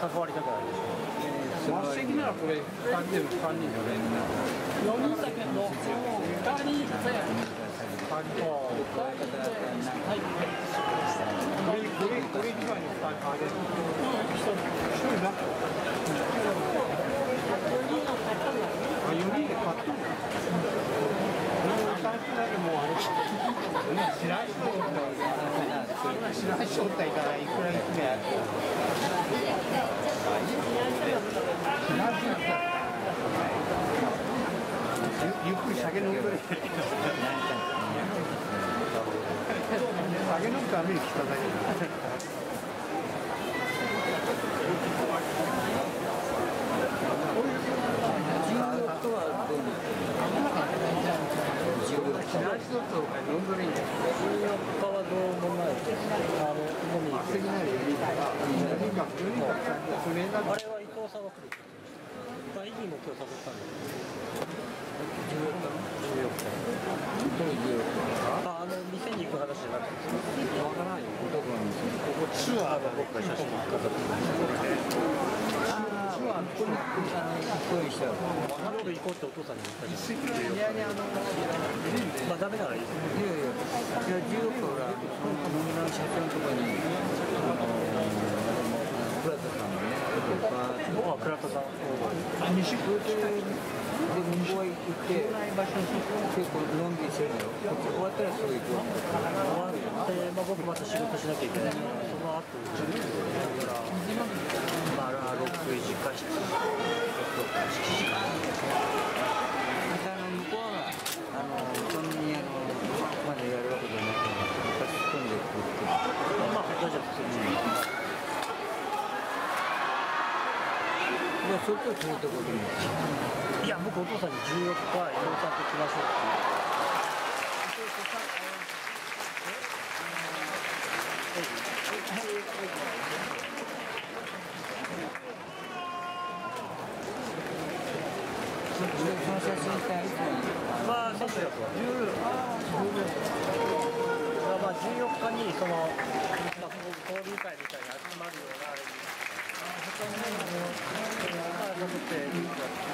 末席ならこれ2人でも3人で4人だけど、2人ペア。2人はい。これこれこれ以外の2人あれ1人なあ4人で買ったんだ3人だけもうあれ知らん人おったら知らん人おったらいからいくらいくらや知らん。人おったらゆっくり酒飲んでる酒飲むために来ただけ知らん人と飲んどるんや14日はどうもないです。あの、飲みに行く次なる4人か4人か4人かそれだあれは伊藤さんが来る。まあ、イギーも今日誘ったんで。あ、あの、店に行く話じゃなくて。わからんよ。どこの店ここツアーが僕が写真飾ってツアー、ここに、あの、こういう人は。夜行こうってお父さんに言ったじゃん。いやいやあのまあ、ダメならいい。いやいや、いや、14日俺、その野村の社長のところに、あの、倉田さんがね、バーッとあ、倉田さん。西それで、向こう行って、結構のんびりしてるのよ。終わったらすぐ行くわ。終わって、まあ、僕また仕事しなきゃいけないから、その後、だから、まあ、6時か7時。7時か。またあの、向こうは、あの、そんなにあの、まだやるわけじゃなくて、突っ込んでいくっていう。まあ、大丈夫です。いや、そっちを連れてこ。いや、僕お父さんに14日、伊藤さんと来ましょうって。まあ、そうですよ。10まあ、14日に、その、まあ、交流会みたいに集まるようなあれに、あ、他